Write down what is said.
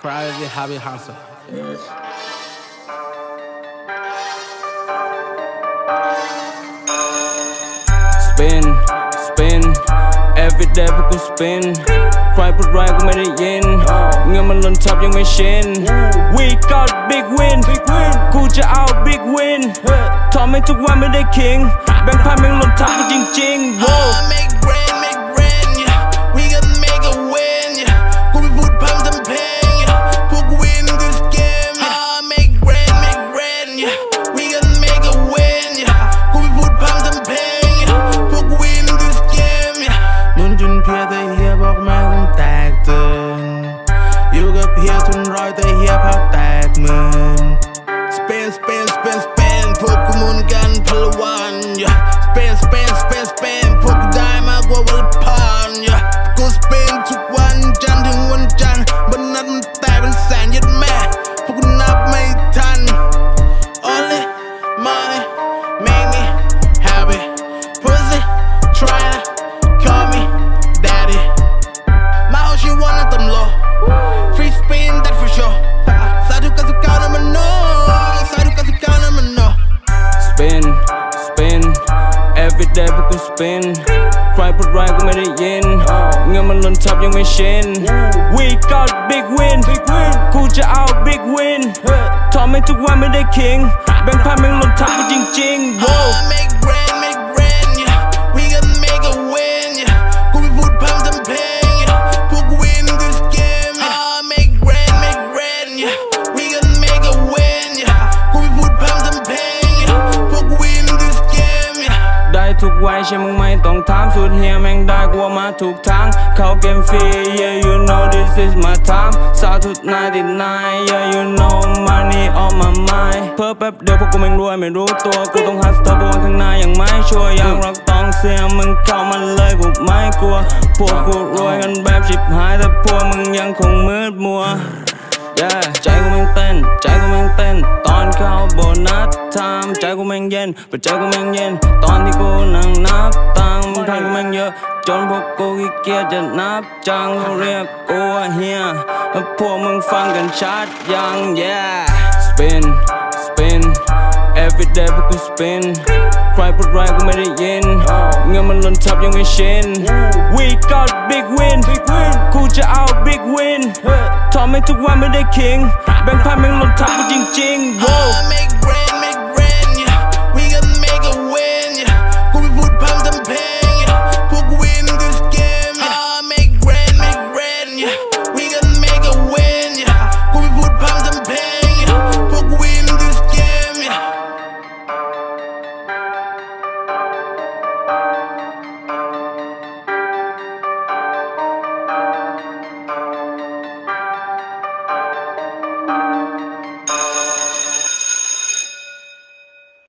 Private Hobby Hustle Spin Spin Every day พวกกู spin ใครพูดไรก็ไม่ได้ยิน เงินมันหล่นทับยังไม่ชิน We got big win กูจะเอา big win ทำให้ทุกวันไม่ได้ king แบงค์พันแม่งหล่นทับกูจริงๆ Wow Every day พวกกู spin ใครพูดไรก็ไม่ได้ยิน เงินมันล้นทับยังไม่ชิน We got big win กูจะเอา big win ทำให้ทุกวันไม่ได้คิง แบงค์พันแบ่งล้นทับกูจริง ๆ ทุกวัยใช่มึงไม่ต้องถามสุดเฮียแม่งได้กลัวมาถูกทาง เขาเกมฟรี yeah you know this is my time สาธุนายติดนาย yeah you know money on my mind เพิ่มแป๊บเดียวพวกกูแม่งรวยไม่รู้ตัว กูต้องฮัสตอร์บนข้างหน้ายังไม่ชัวร์ยังรักต้องเสียมึงเข้ามาเลยกูไม่กลัว พวกกูรวยกันแบบชิบหายแต่พวกมึงยังคงมืดมัว yeah ใจกูแม่งเต้น ใจกูแม่งเต้น ตอนเข้า bonus time ใจกูแม่งเย็นแต่ใจกูแม่งเย็น ตอนที่กูนั่งนับตังค์พันกูแม่งเยอะ จนพวกกูขี้เกียจจะนับตังค์ เขาเรียกกูว่าเฮียแล้วพวกมึงฟังกันชัดยัง yeah spin spin every day พวกกู spin ใครพูดไรกูไม่ได้ยิน เงินมันหล่นทับยังไม่ชิน we got big win กูจะเอา big win ทำให้ทุกวันไม่ได้ king แบงค์พันแม่งหล่นทับกูจริงๆ wow